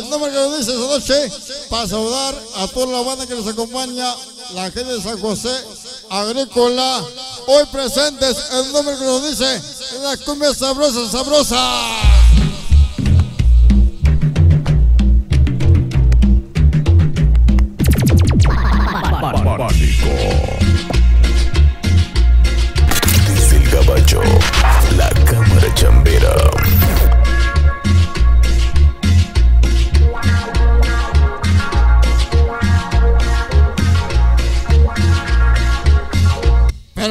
el nombre que nos dice esa noche para saludar a toda la banda que nos acompaña, la gente de San José Agrícola, hoy presentes, el nombre que nos dice la cumbia sabrosa, sabrosa.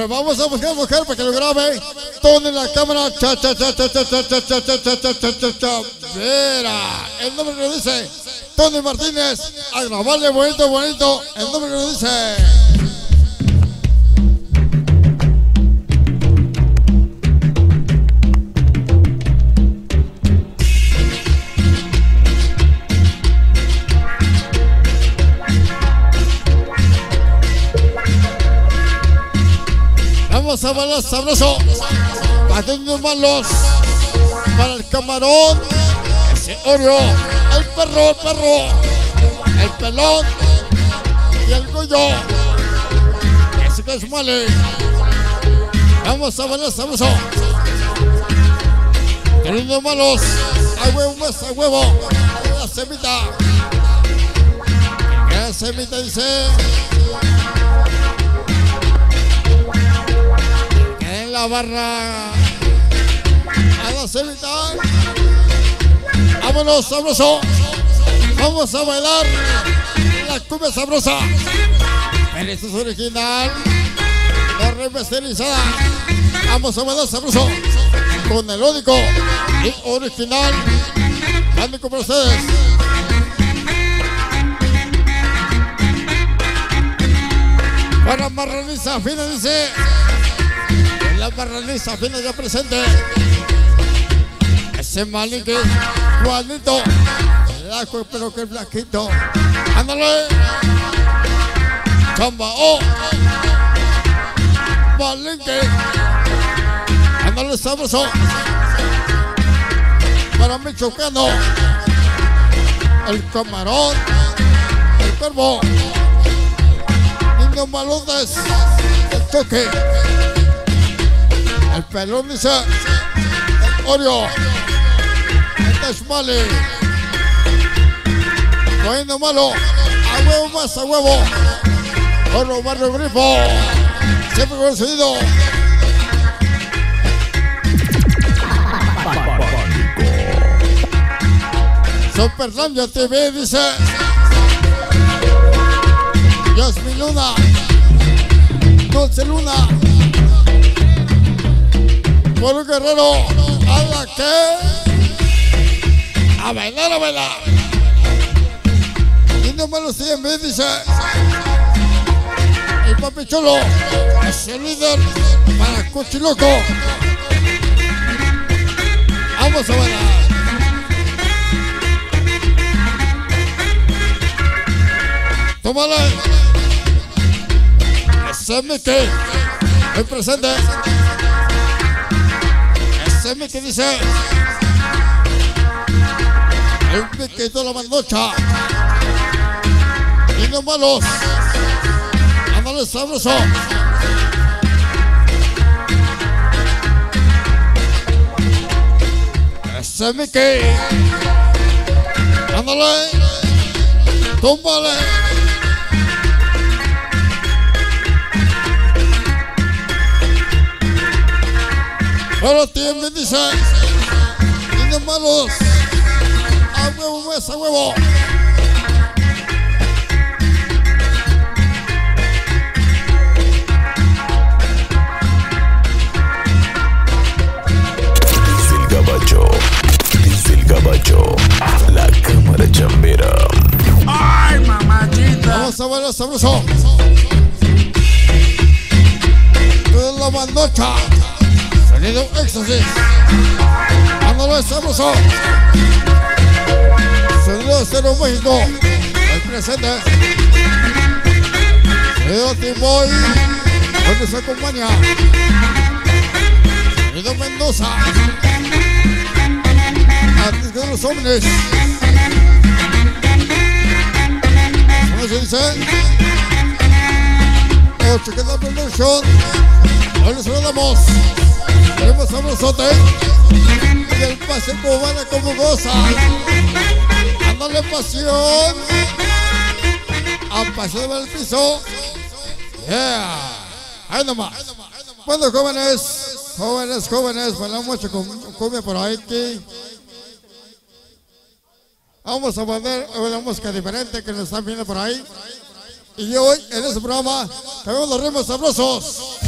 Vamos a buscar mujer para que lo grabe. Todo en la cámara. Cha. El nombre que nos dice Tony Martínez. A grabarle bonito, bonito. El nombre que nos dice. Bailar sabroso. Batiendo malos. Para el camarón. Ese Oreo. El perro, el perro. El pelón. Y el goyo. Ese que es male. Vamos a bailar sabroso. Teniendo malos. A huevo, más a huevo. La semita. La semita dice. Barra a la celita. Vámonos, sabroso. Vamos a bailar la cumbia sabrosa. Pero esto es original, no remasterizada. Vamos a bailar sabroso con el único y original. Pánico para ustedes. Para Marraniza dice la marraniza fina ya presente. Ese malique, Juanito, blanco pero que blanquito. Ándale. Chamba, oh. Malinque. Ándale sabroso. Para Michoacano. El camarón. El cuervo. Niños malones. El toque. El pelón dice. El Oreo, el Tashmale, cogiendo malo, a huevo más a huevo, Oro Barrio Grifo, siempre con el sonido. Super Ranger TV dice Yasmin Luna, Dulce Luna. Pueblo Guerrero, a la que a bailar, a bailar. Y no me lo siguen bien, dice el papi chulo, es el líder para Cochiloco. Vamos a bailar. Tómale. Ese es mi que, el presente. Mi que dice. El piquito la mandocha. Y no malos. Ándale sabroso. Ese es mi que. Ándale. Tómbale. Pero tienen dice. Niños malos. A huevo, pues, a huevo. Desde el gabacho, desde el gabacho, la cámara chambera. ¡Ay, mamachita! Vamos a bailar sabroso. Toda la mandocha. Sonido éxtasis. Ándalo, estamos a Sonido Estero México. Ahí presente. Sonido Timoy. Donde se acompaña. Sonido Mendoza. Artistas de los hombres. ¿Cómo se dice? De producción. Hoy les saludamos. Tenemos sabrosote. Y el pase cubano como goza. Dándole pasión. A pasión del piso. Yeah. Ahí nomás. Bueno, jóvenes, jóvenes, jóvenes, mucho cumbia por ahí. Que vamos a poner una música diferente que nos están viendo por ahí. Y hoy, en este programa, tenemos los ritmos sabrosos.